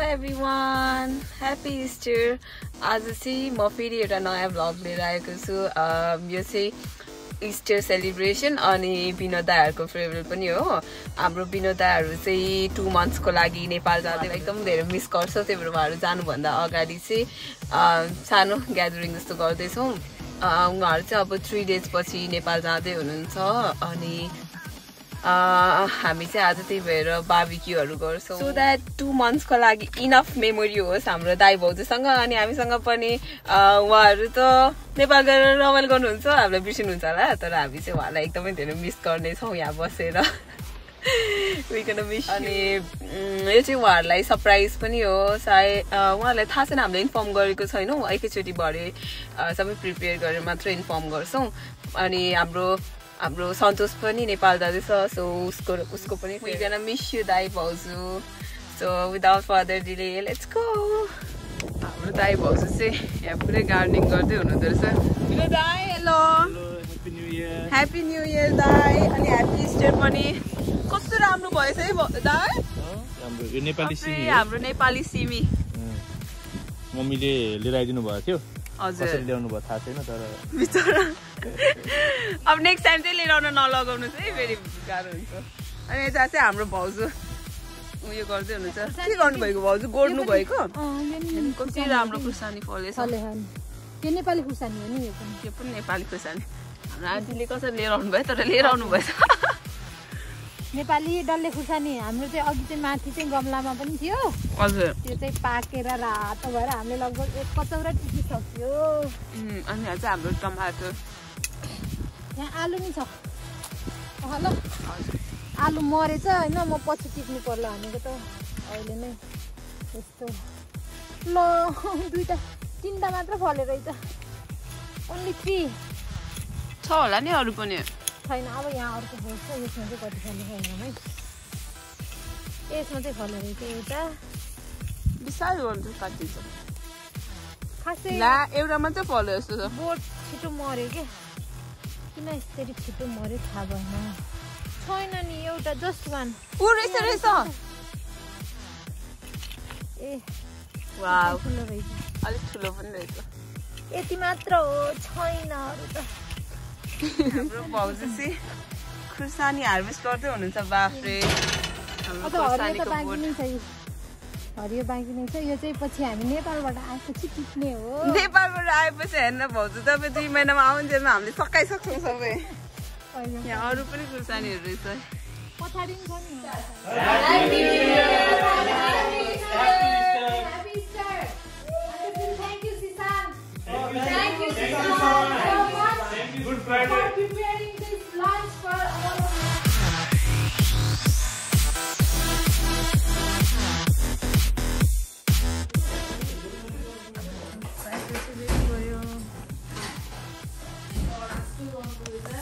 Every one happy Easter आज चाहिँ म फेरि एउटा नयाँ भ्लग लिएर आएको छु। यो चाहिँ इस्टर सेलिब्रेसन अनि विनोदाहरूको फेभरेट पनि हो। हाम्रो विनोदाहरू चाहिँ टु मन्थ्सको लागि नेपाल जाँदै एकदम धेरै मिस गर्छ। त्यही भएर उहाँहरू जानुभन्दा अगाडि चाहिँ सानो ग्यादरिङ जस्तो गर्दैछौँ। उहाँहरू चाहिँ अब थ्री डेज पछि नेपाल जाँदै हुनुहुन्छ अनि हामी चाहिँ आज त्यही भएर बार्बिक्यूहरू गर्छौँ। सो द्याट टु मन्थ्सको लागि इनफ मेमोरी होस् हाम्रो दाई भाउजूसँग अनि हामीसँग पनि उहाँहरू त नेपाल गएर रमाइलो गर्नुहुन्छ हामीलाई बिर्सिनुहुन्छ होला तर हामी चाहिँ उहाँलाई एकदमै धेरै मिस गर्नेछौँ यहाँ बसेर. अनि यो चाहिँ उहाँहरूलाई सरप्राइज पनि हो सायद उहाँहरूलाई थाहा छैन हामीले इन्फर्म गरेको छैनौँ। एकैचोटि भरे सबै प्रिपेयर गरेर मात्र इन्फर्म गर्छौँ। अनि हाम्रो हाम्रो सन्तोष पनि नेपाल जाँदैछ सो उसको उसको पनि गन मिस यु दाई भाउजू। So without further delay let's go हाम्रो दाई भाउजू चाहिँ यहाँ पुरै गार्डनिङ गर्दै हुनुहुँदो रहेछ हेलो दाई हेलो. ह्याप्पी न्यु इयर दाई अनि ह्याप्पी इस्टर पनि। कस्तो राम्रो भएछ है दाई? हाम्रो यो नेपाली सिमी हो। हाम्रो नेपाली सिमी। अँ। मम्मीले लिएर आइदिनु भएको थियो। हजुर। कसरी ल्याउनु भयो थाहा छैन तर बिचरा। अब नेक्स्ट टाइम चाहिँ लिएर आउन नलगाउनु चाहिँ फेरि गाह्रो हुन्छ। अनि यता चाहिँ हाम्रो भाउजू। उयो गर्दै हुनुहुन्छ। के गर्नुभएको भाउजू? गोड्नु भएको? कति राम्रो खुर्सानी फलेछ। यो नेपाली खुर्सानी हो नि यो पनि। त्यो पनि नेपाली खुर्सानी। हाम्रो आन्टीले कसरी लिएर आउनु भयो तर लिएर आउनु भएछ नेपाली डल्ले खुर्सानी हाम्रो चाहिँ अघि चाहिँ माथि चाहिँ गमलामा पनि थियो। हजुर। त्यो चाहिँ पाकेर रातो भएर हामीले लगभग एक कचौरा टिपिसक्यो अनि चाहिँ हाम्रो टमाटर। यहाँ आलु नि छ। ल। आलु मरेछ होइन म पछि टिप्नु पर्ला भनेको त। अहिले नै यस्तो। ल दुइटा तिनवटा मात्र फल्यो रहेछ। ओन्ली थ्री छ होला नि अरू पनि। छैन। अब यहाँ अर्को फल्छ यसमा चाहिँ कति फल्यो छैन है। यसमा चाहिँ फल्यो रहेछ एउटा। बिस्तारै गर्नु काटिन्छ खासै एउटा मात्रै फल्यो जस्तो छ बोट छिटो मऱ्यो क्या किन यसरी छिटो मऱ्यो थाहा भएन। छैन नि एउटा जस्ट वान। ऊ रहेछ रहेछ। ए ठुलो रहेछ। अलिक ठुलो पनि रहेछ। यति मात्र हो छैन अरू त। हाम्रो भाउजू चाहिँ खुर्सानी हार्भेस्ट गर्दै हुनुहुन्छ बाफ्रे हरियो बाँकी नै छ यो हरियो बाँकी नै छ यो चाहिँ पछि हामी नेपालबाट आएपछि टिप्ने हो? नेपालबाट आएपछि हेर्न भाउजू तपाईँ दुई महिनामा आउन्जेलमा हामीले सकाइसक्छौँ सबै यहाँ अरू पनि खुर्सानीहरू रहेछ पछाडि पनि छ नि Happy Easter! Thank you, Sisan. Thank you, Sisan,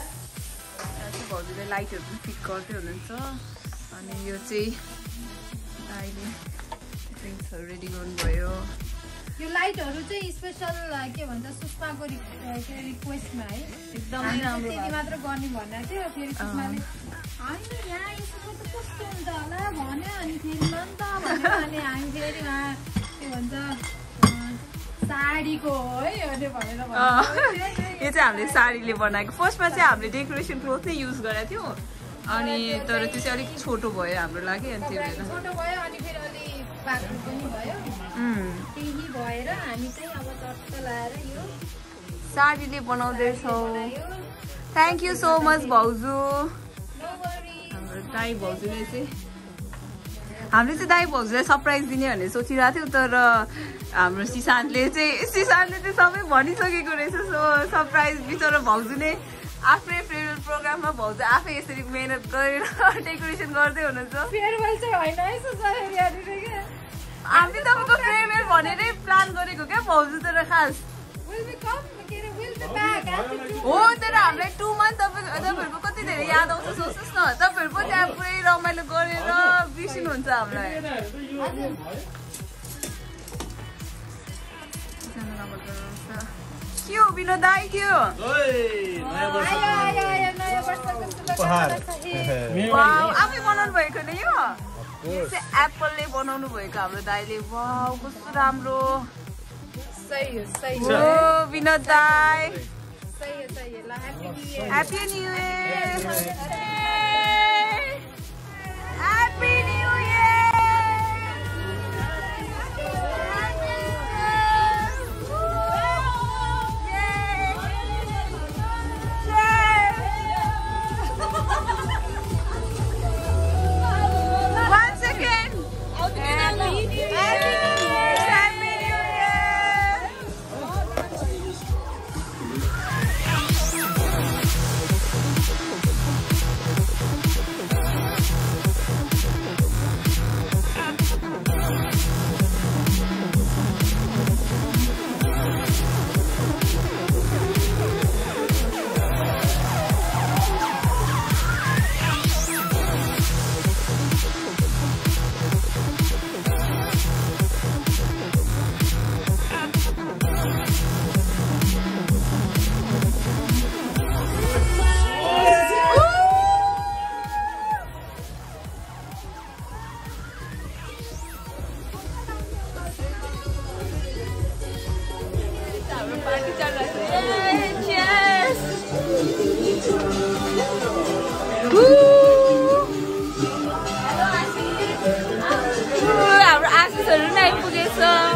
चाहिँ भाउजूले लाइटहरू पनि फिट गर्दै हुनुहुन्छ। अनि यो चाहिँ दाइले ड्रिङ्क्सहरू रेडी गर्नुभयो। यो लाइटहरू चाहिँ स्पेसल के भन्छ सुषमाको रिक्वेस्टमा है। एकदमै राम्रो त्यति। मात्र गर्ने भनेको थियो फेरि सुषमाले होइन यहाँ यसो त कस्तो हुन्छ होला भन्यो। अनि फेरि त भन्यो। अनि हामी फेरि उहाँ के भन्छ साडीको हो। यो चाहिँ हामीले साडीले बनाएको। फर्स्टमा चाहिँ हामीले डेकोरेसन क्लोथ नै युज गरेको थियौँ। अनि तर त्यो चाहिँ अलिक छोटो भयो हाम्रो लागि अनि त्यो भएर साडीले बनाउँदैछौँ। थ्याङ्क यू सो मच भाउजू। हाम्रो दाई भाउजूले चाहिँ हामीले चाहिँ दाई भाउजूलाई सरप्राइज दिने भनेर सोचिरहेको थियौँ तर हाम्रो सिसान्तले चाहिँ सिसान्तले चाहिँ सबै भनिसकेको रहेछ सो सरप्राइज बिचरा भाउजूले आफ्नै फेभरेट प्रोग्राममा भाउजू आफै यसरी मिहिनेत गरेर डेकोरेसन गर्दै हुनुहुन्छ। फेयरवेल चाहिँ होइन है सुसारी यहाँनिर क्या। हामीले तपाईँको फेभरेट भनेरै प्लान गरेको क्या भाउजू तर खास। हो तर हामीलाई टु मन्थ तपाईँ तपाईँहरूको कति धेरै याद आउँछ सोच्नुहोस् न। तपाईँहरू पनि त्यहाँ पुरै रमाइलो गरेर बिर्सिनुहुन्छ हामीलाई के हो विनोद दाई के हो आयो आयो आयो। नयाँ वर्षको उपहार। शुभकामना छ ए वाउ, आफै बनाउनु भएको नि यो? एप्पलले बनाउनु भएको हाम्रो दाइले। वाउ कस्तो राम्रो। सही हो सही है विनोद दाई सही है सही हो ल ह्याप्पी न्यु इयर नै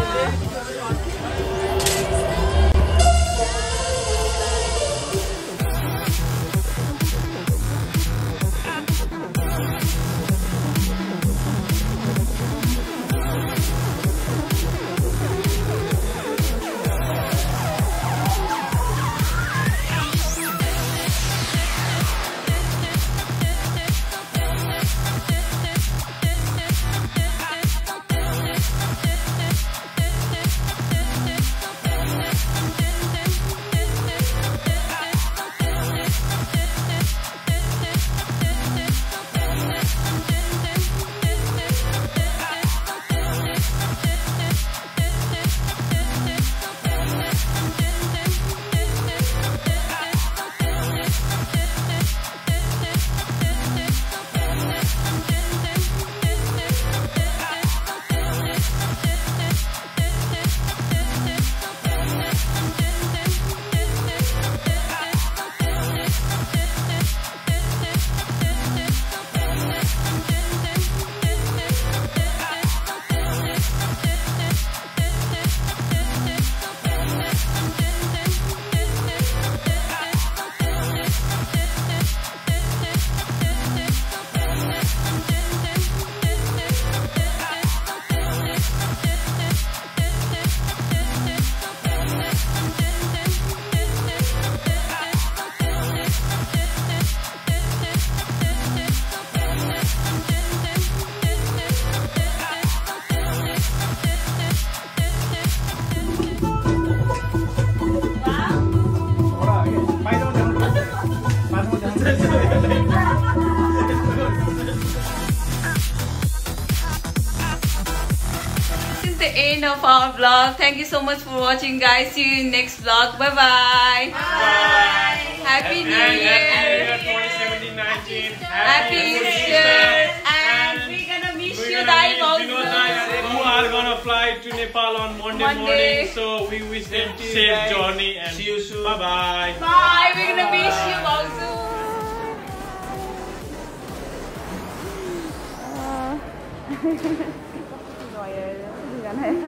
the end of our vlog. Thank you so much for watching, guys. See you in next vlog. Bye bye. Bye. Happy New Year. 2017-19. Happy Easter. And we're gonna miss you, Dai Who are gonna fly to Nepal on Monday, Monday. morning, so we wish them safe journey and See you soon. Bye bye. Bye. We're gonna miss you, जाना है